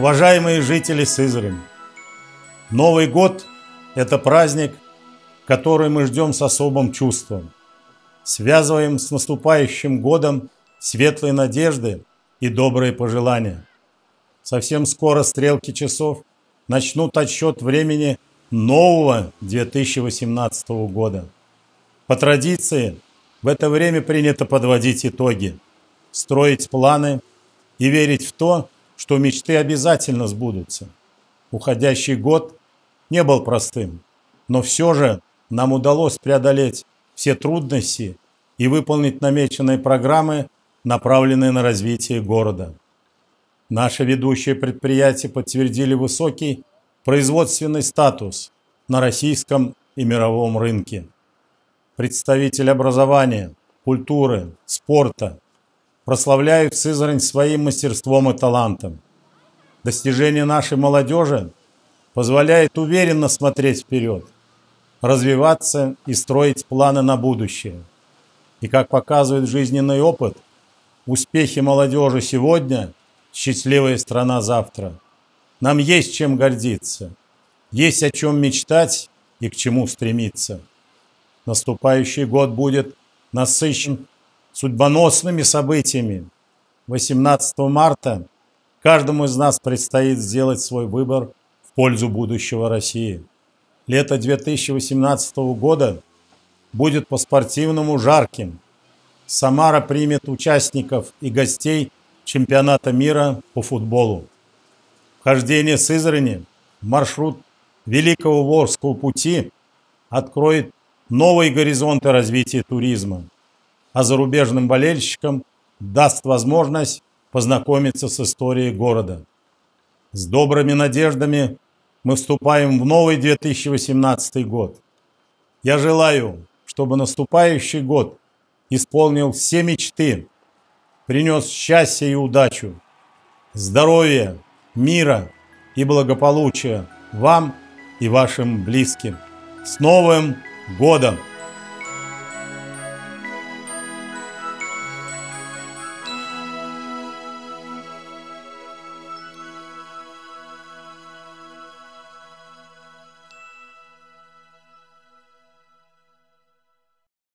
Уважаемые жители Сызрани, Новый год – это праздник, который мы ждем с особым чувством. Связываем с наступающим годом светлые надежды и добрые пожелания. Совсем скоро стрелки часов начнут отсчет времени нового 2018 года. По традиции, в это время принято подводить итоги, строить планы и верить в то, что мечты обязательно сбудутся. Уходящий год не был простым, но все же нам удалось преодолеть все трудности и выполнить намеченные программы, направленные на развитие города. Наши ведущие предприятия подтвердили высокий производственный статус на российском и мировом рынке. Представители образования, культуры, спорта прославляют Сызрань своим мастерством и талантом. Достижение нашей молодежи позволяет уверенно смотреть вперед, развиваться и строить планы на будущее. И как показывает жизненный опыт, успехи молодежи сегодня – счастливая страна завтра. Нам есть чем гордиться, есть о чем мечтать и к чему стремиться. Наступающий год будет насыщен судьбоносными событиями. 18 марта каждому из нас предстоит сделать свой выбор в пользу будущего России. Лето 2018 года будет по-спортивному жарким. Самара примет участников и гостей чемпионата мира по футболу. Вхождение Сызрани в маршрут Великого Волжского пути откроет новые горизонты развития туризма, а зарубежным болельщикам даст возможность познакомиться с историей города. С добрыми надеждами мы вступаем в новый 2018 год. Я желаю, чтобы наступающий год исполнил все мечты, принес счастье и удачу, здоровья, мира и благополучия вам и вашим близким. С Новым годом!